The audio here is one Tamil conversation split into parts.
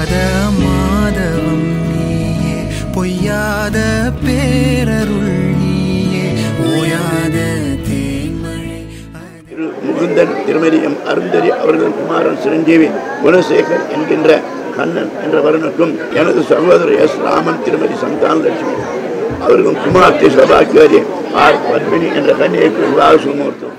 பொய்யாத மாதவம் நீயே பொய்யாத பேரருள் நீயே ஓயாத தேன்மழை முகுந்தன் திருமதியம் அருந்தரி அவர்கள் குமாரன் சிரஞ்சீவி குணசேகர் என்கின்ற கண்ணன் என்ற வருணுக்கும் எனது சகோதரர் எஸ் ராமன் திருமதி சந்தான லட்சுமி அவர்களும் குமார்த்தி சபாக்கியாரி ஆர் பத்மினி என்ற கன்னியைக்கு விவாக சுமூர்த்தம்.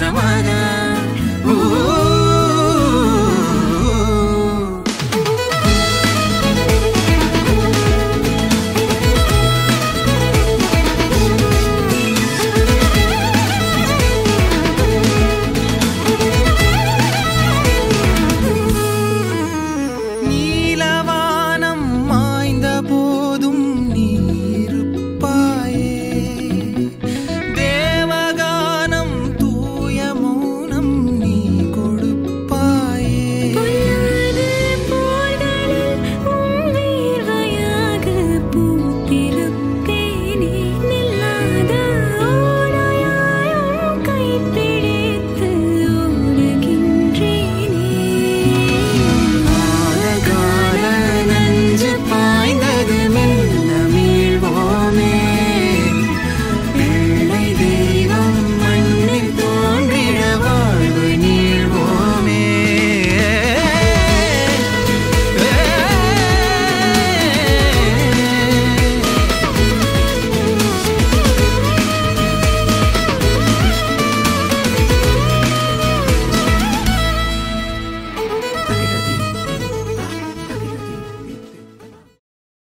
zamana